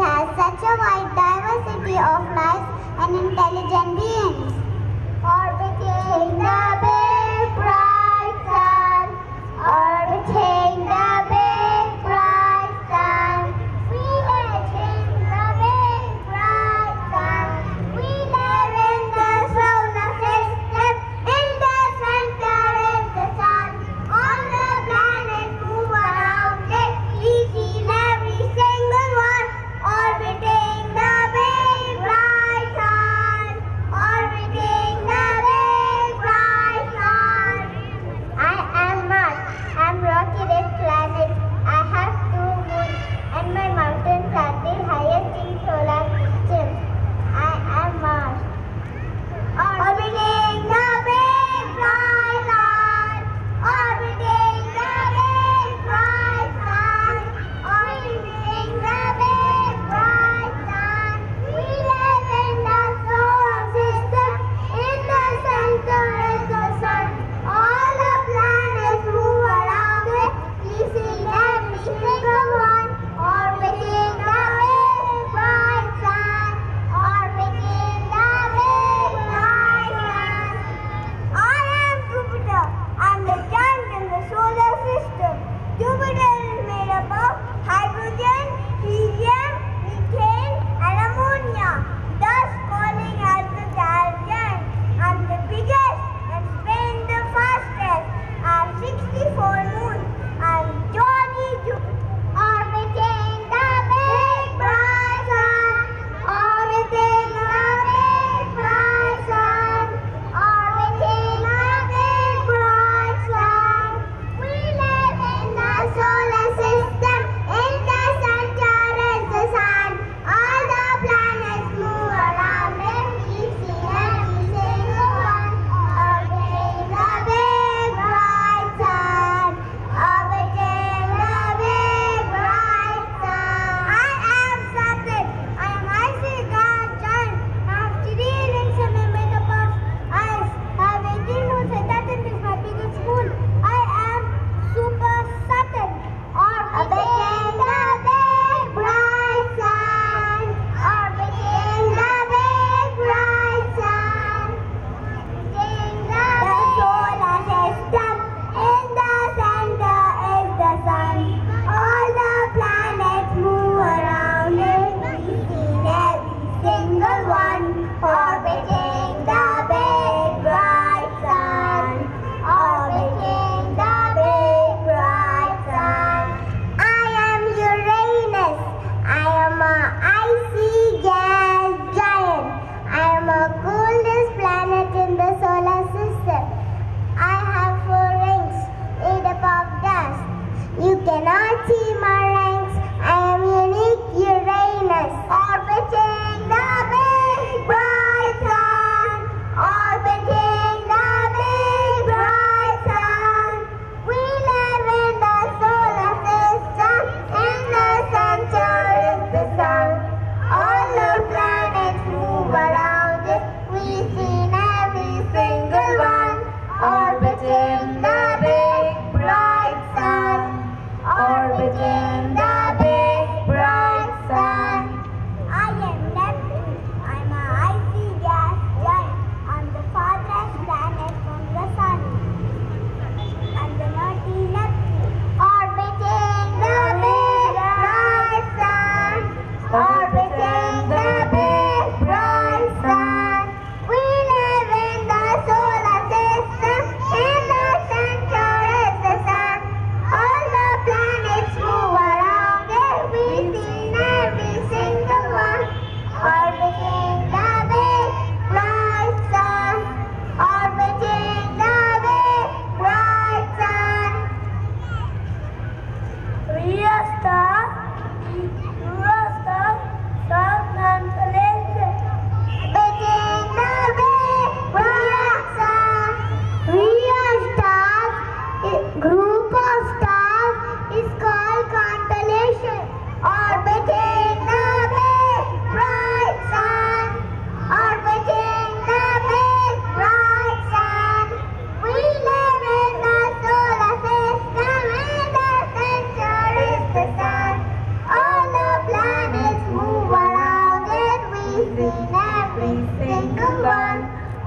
has such a wide diversity of lives and intelligent beings. Orbiting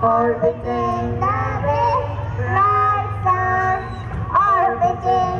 Orbiting the big light sounds, orbiting.